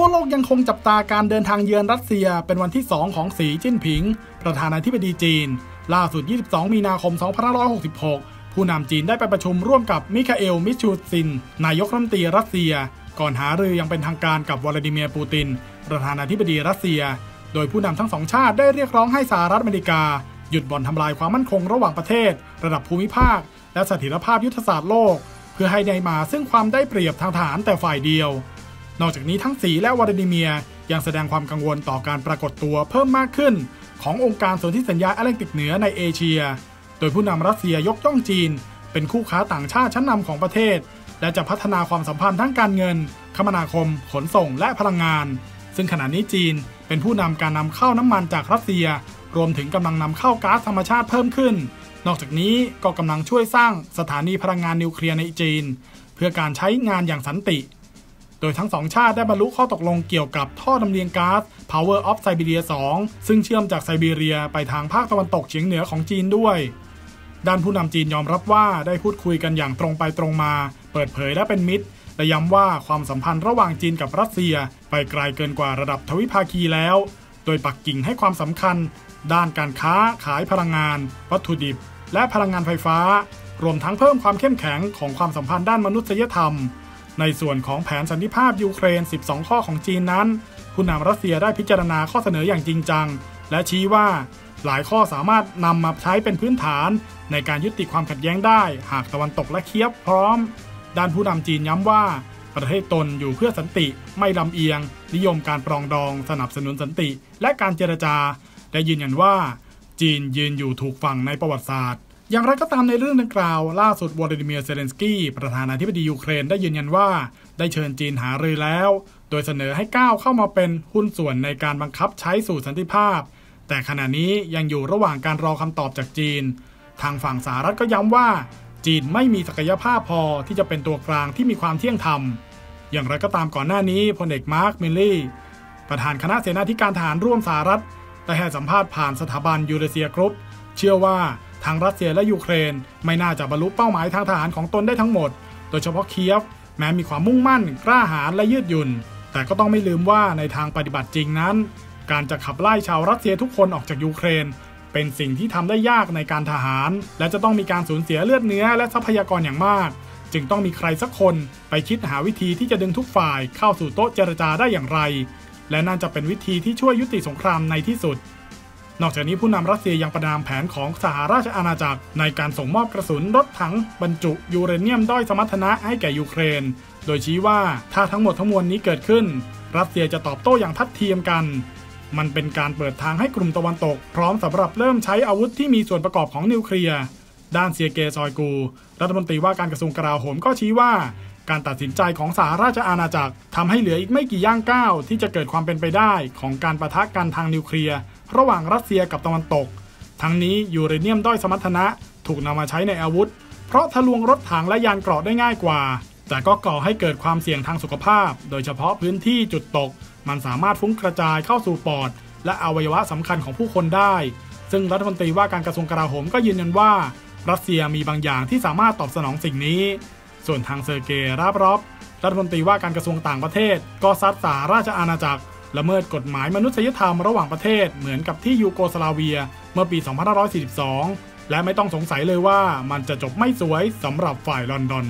ทั่วโลกยังคงจับตาการเดินทางเยือนรัสเซียเป็นวันที่ 2 ของสีจิ้นผิง ประธานาธิบดีจีน ล่าสุด 22 มีนาคม 2566 ผู้นำจีนได้ไปประชุมร่วมกับมิคาเอล มิชูซิน นายกรัฐมนตรีรัสเซีย ก่อนหารืออย่างเป็นทางการกับวลาดิเมียร์ปูติน ประธานาธิบดีรัสเซีย โดยผู้นำทั้งสองชาติได้เรียกร้องให้สหรัฐอเมริกา หยุดบ่อนทำลายความมั่นคงระหว่างประเทศ ระดับภูมิภาค และเสถียรภาพยุทธศาสตร์โลก เพื่อให้ได้มาซึ่งความได้เปรียบทางทหารแต่ฝ่ายเดียว นอกจากนี้ทั้งสีและวลาดิเมียยังแสดงความกังวลต่อการปรากฏตัวเพิ่มมากขึ้น ขององค์การสนธิสัญญาแอตแลนติกเหนือในเอเชีย โดยผู้นำรัสเซียยกย่องจีน เป็นคู่ค้าต่างชาติชั้นนำของประเทศ และจะพัฒนาความสัมพันธ์ทั้งการเงิน คมนาคม ขนส่งและพลังงาน ซึ่งขณะนี้จีนเป็นผู้นำการนำเข้าน้ำมันจากรัสเซีย รวมถึงกำลังนำเข้าก๊าซธรรมชาติเพิ่มขึ้น นอกจากนี้ก็กำลังช่วยสร้างสถานีพลังงานนิวเคลียร์ในจีน เพื่อการใช้งานอย่างสันติ โดยทั้งสองชาติได้บรรลุข้อตกลงเกี่ยวกับท่อลำเลียงก๊าซ Power of Siberia 2 ซึ่งเชื่อมจากไซบีเรียไปทางภาคตะวันตกเฉียงเหนือของจีนด้วย ด้านผู้นำจีนยอมรับว่าได้พูดคุยกันอย่างตรงไปตรงมา เปิดเผยและเป็นมิตร และย้ำว่าความสัมพันธ์ระหว่างจีนกับรัสเซีย ไปไกลเกินกว่าระดับทวิภาคีแล้ว โดยปักกิ่งให้ความสำคัญ ด้านการค้าขายพลังงาน วัตถุดิบ และพลังงานไฟฟ้า รวมทั้งเพิ่มความเข้มแข็งของความสัมพันธ์ด้านมนุษยธรรม ในส่วนของแผนสันติภาพยูเครน 12 ข้อของจีนนั้น ผู้นำรัสเซียได้พิจารณาข้อเสนออย่างจริงจัง และชี้ว่าหลายข้อสามารถนำมาใช้เป็นพื้นฐาน ในการยุติความขัดแย้งได้ หากตะวันตกและเคียบพร้อม ด้านผู้นำจีนย้ำว่า ประเทศตนอยู่เพื่อสันติ ไม่ลำเอียง นิยมการปรองดอง สนับสนุนสันติ และการเจรจา และยืนยันว่า จีนยืนอยู่ถูกฝั่งในประวัติศาสตร์ อย่างไรก็ตามในเรื่องดังกล่าว ล่าสุดวลาดิเมียร์เซเลนสกี้ประธานาธิบดียูเครนได้ยืนยันว่า ได้เชิญจีนหารือแล้ว โดยเสนอให้ก้าวเข้ามาเป็นหุ้นส่วนในการบังคับใช้สู่สันติภาพ แต่ขณะนี้ยังอยู่ระหว่างการรอคำตอบจากจีน ทางฝั่งสหรัฐก็ย้ำว่า จีนไม่มีศักยภาพพอที่จะเป็นตัวกลางที่มีความเที่ยงธรรม อย่างไรก็ตามก่อนหน้านี้พลเอกมาร์คมิลลี่ประธานคณะเสนาธิการทหารร่วมสหรัฐได้ให้สัมภาษณ์ผ่านสถาบันยูเรเซียกรุ๊ปเชื่อว่า ทางรัสเซียและยูเครน ไม่น่าจะบรรลุเป้าหมายทางทหารของตนได้ทั้งหมด โดยเฉพาะเคียฟ แม้มีความมุ่งมั่น กล้าหาญและยืดหยุ่น แต่ก็ต้องไม่ลืมว่าในทางปฏิบัติจริงนั้น การจะขับไล่ชาวรัสเซียทุกคนออกจากยูเครน เป็นสิ่งที่ทำได้ยากในการทหาร และจะต้องมีการสูญเสียเลือดเนื้อและทรัพยากรอย่างมาก จึงต้องมีใครสักคนไปคิดหาวิธีที่จะดึงทุกฝ่ายเข้าสู่โต๊ะเจรจาได้อย่างไร และน่าจะเป็นวิธีที่ช่วยยุติสงครามในที่สุด นอกจากนี้ผู้นำรัสเซียยังประนามแผนของสหราชอาณาจักร ในการส่งมอบกระสุนรถถังบรรจุยูเรเนียมด้อยสมรรถนะให้แก่ยูเครน โดยชี้ว่าถ้าทั้งหมดทั้งมวลนี้เกิดขึ้น รัสเซียจะตอบโต้อย่างทัดเทียมกัน มันเป็นการเปิดทางให้กลุ่มตะวันตก พร้อมสำหรับเริ่มใช้อาวุธที่มีส่วนประกอบของนิวเคลียร์ด้านเซียเกซอยกู รัฐมนตรีว่าการกระทรวงกลาโหมก็ชี้ว่า การตัดสินใจของสหราชอาณาจักรทำให้เหลืออีกไม่กี่ย่างก้าวที่จะเกิดความเป็นไปได้ของการประทะกันทางนิวเคลียร์ ระหว่างรัสเซียกับตะวันตก ทั้งนี้ยูเรเนียมด้อยสมรรถนะถูกนำมาใช้ในอาวุธ เพราะทะลวงรถถังและยานเกราะได้ง่ายกว่า แต่ก็ก่อให้เกิดความเสี่ยงทางสุขภาพ โดยเฉพาะพื้นที่จุดตก มันสามารถฟุ้งกระจายเข้าสู่ปอด และอวัยวะสำคัญของผู้คนได้ ซึ่งรัฐมนตรีว่าการกระทรวงกลาโหมก็ยืนยันว่า รัสเซียมีบางอย่างที่สามารถตอบสนองสิ่งนี้ ส่วนทางเซอร์เกย์ลาฟรอฟรัฐมนตรีว่าการกระทรวงต่างประเทศ ก็ซัดสหราชอาณาจักร ละเมิดกฎหมายมนุษยธรรมระหว่างประเทศเหมือนกับที่ยูโกสลาเวีย เมื่อปี 2542 และไม่ต้องสงสัยเลยว่ามันจะจบไม่สวยสำหรับฝ่ายลอนดอน